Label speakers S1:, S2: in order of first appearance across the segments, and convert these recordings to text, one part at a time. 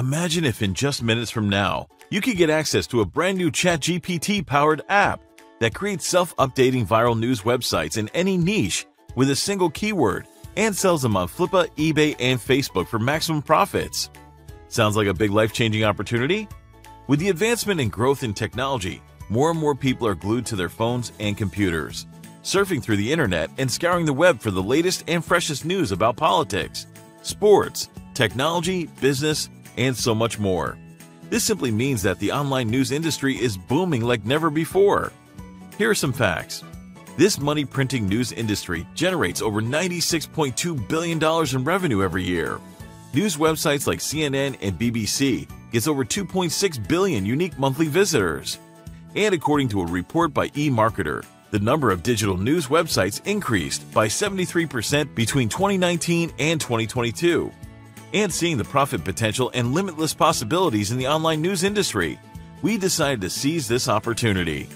S1: Imagine if in just minutes from now, you could get access to a brand new ChatGPT powered app that creates self updating viral news websites in any niche with a single keyword and sells them on Flippa, eBay, and Facebook for maximum profits. Sounds like a big life changing opportunity? With the advancement and growth in technology, more and more people are glued to their phones and computers, surfing through the internet and scouring the web for the latest and freshest news about politics, sports, technology, business, and so much more. This simply means that the online news industry is booming like never before. Here are some facts. This money printing news industry generates over $96.2 billion in revenue every year. News websites like CNN and BBC gets over 2.6 billion unique monthly visitors. And according to a report by eMarketer, the number of digital news websites increased by 73% between 2019 and 2022. And seeing the profit potential and limitless possibilities in the online news industry, we decided to seize this opportunity.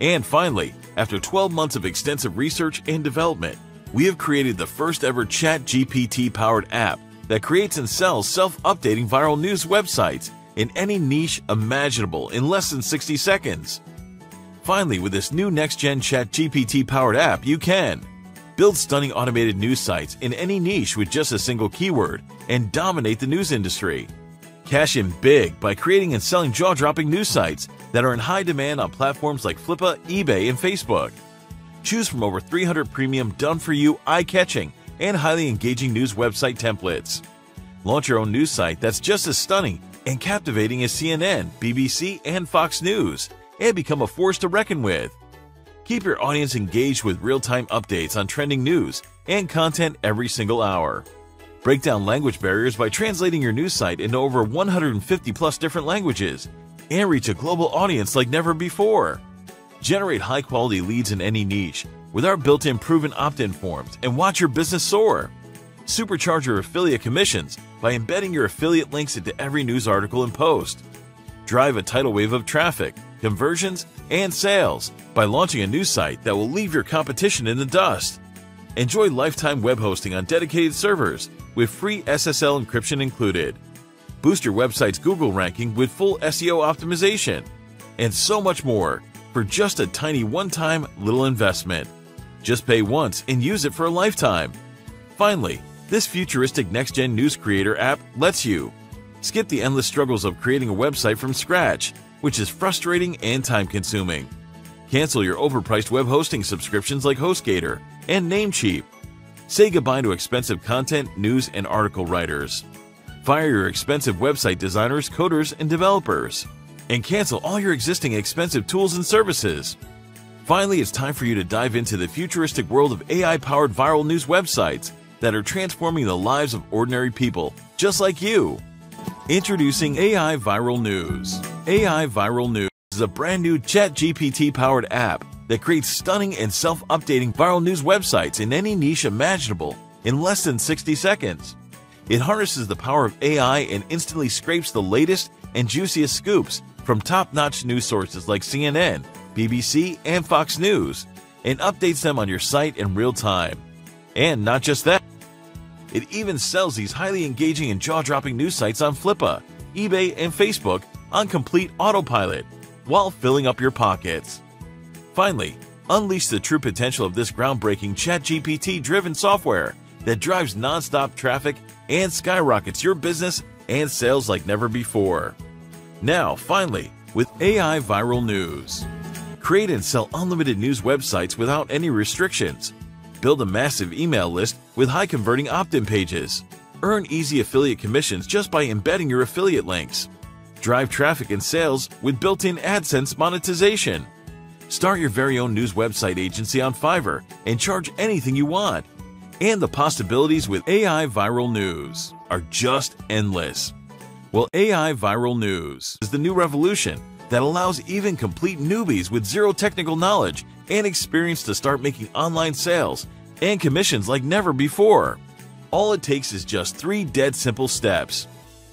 S1: And finally, after 12 months of extensive research and development, we have created the first ever Chat GPT powered app that creates and sells self updating viral news websites in any niche imaginable in less than 60 seconds. Finally, with this new next gen Chat GPT powered app, you can build stunning automated news sites in any niche with just a single keyword and dominate the news industry. Cash in big by creating and selling jaw dropping news sites that are in high demand on platforms like Flippa, eBay, and Facebook. Choose from over 300 premium done for you, eye catching, and highly engaging news website templates. Launch your own news site that's just as stunning and captivating as CNN, BBC, and Fox News, and become a force to reckon with. Keep your audience engaged with real time updates on trending news and content every single hour. Break down language barriers by translating your news site into over 150 plus different languages and reach a global audience like never before. Generate high quality leads in any niche with our built in proven opt in forms and watch your business soar. Supercharge your affiliate commissions by embedding your affiliate links into every news article and post. Drive a tidal wave of traffic, conversions, and sales by launching a new site that will leave your competition in the dust. Enjoy lifetime web hosting on dedicated servers with free SSL encryption included. Boost your website's Google ranking with full SEO optimization, and so much more for just a tiny one time little investment. Just pay once and use it for a lifetime. Finally, this futuristic next gen news creator app lets you skip the endless struggles of creating a website from scratch, which is frustrating and time consuming. Cancel your overpriced web hosting subscriptions like HostGator and Namecheap. Say goodbye to expensive content, news, and article writers. Fire your expensive website designers, coders, and developers. And cancel all your existing expensive tools and services. Finally, it's time for you to dive into the futuristic world of AI powered viral news websites that are transforming the lives of ordinary people just like you. Introducing AI Viral News. AI Viral News is a brand new ChatGPT powered app that creates stunning and self updating viral news websites in any niche imaginable in less than 60 seconds. It harnesses the power of AI and instantly scrapes the latest and juiciest scoops from top notch news sources like CNN, BBC, and Fox News and updates them on your site in real time. And not just that, it even sells these highly engaging and jaw dropping news sites on Flippa, eBay, and Facebook on complete autopilot while filling up your pockets. Finally, unleash the true potential of this groundbreaking ChatGPT driven software that drives nonstop traffic and skyrockets your business and sales like never before. Now, finally, with AI Viral News. Create and sell unlimited news websites without any restrictions. Build a massive email list with high converting opt in pages. Earn easy affiliate commissions just by embedding your affiliate links. Drive traffic and sales with built in AdSense monetization. Start your very own news website agency on Fiverr and charge anything you want. And the possibilities with AI Viral News are just endless. Well, AI Viral News is the new revolution that allows even complete newbies with zero technical knowledge and experience to start making online sales and commissions like never before. All it takes is just three dead simple steps.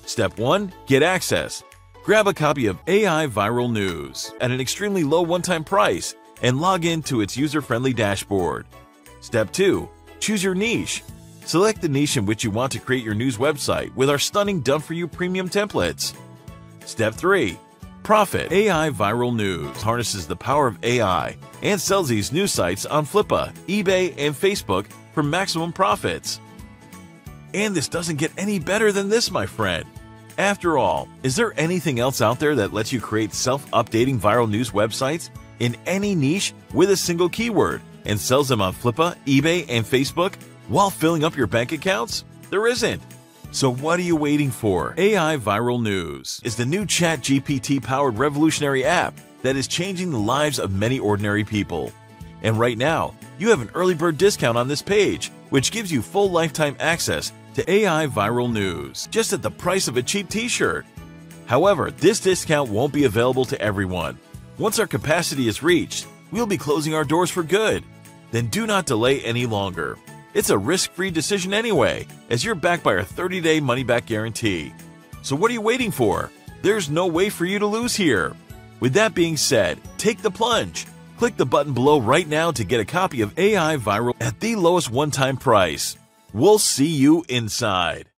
S1: Step 1 Get access. Grab a copy of AI Viral News at an extremely low one time price and log in to its user friendly dashboard. Step 2 Choose your niche. Select the niche in which you want to create your news website with our stunning Done For You premium templates. Step 3. Profit AI Viral News harnesses the power of AI and sells these news sites on Flippa, eBay, and Facebook for maximum profits. And this doesn't get any better than this, my friend. After all, is there anything else out there that lets you create self-updating viral news websites in any niche with a single keyword and sells them on Flippa, eBay, and Facebook while filling up your bank accounts? There isn't. So what are you waiting for? AI Viral News is the new ChatGPT powered revolutionary app that is changing the lives of many ordinary people. And right now, you have an early bird discount on this page, which gives you full lifetime access to AI Viral News, just at the price of a cheap t-shirt. However, this discount won't be available to everyone. Once our capacity is reached, we'll be closing our doors for good. Then do not delay any longer. It's a risk-free decision anyway, as you're backed by our 30-day money-back guarantee. So what are you waiting for? There's no way for you to lose here. With that being said, take the plunge. Click the button below right now to get a copy of AI Viral at the lowest one-time price. We'll see you inside.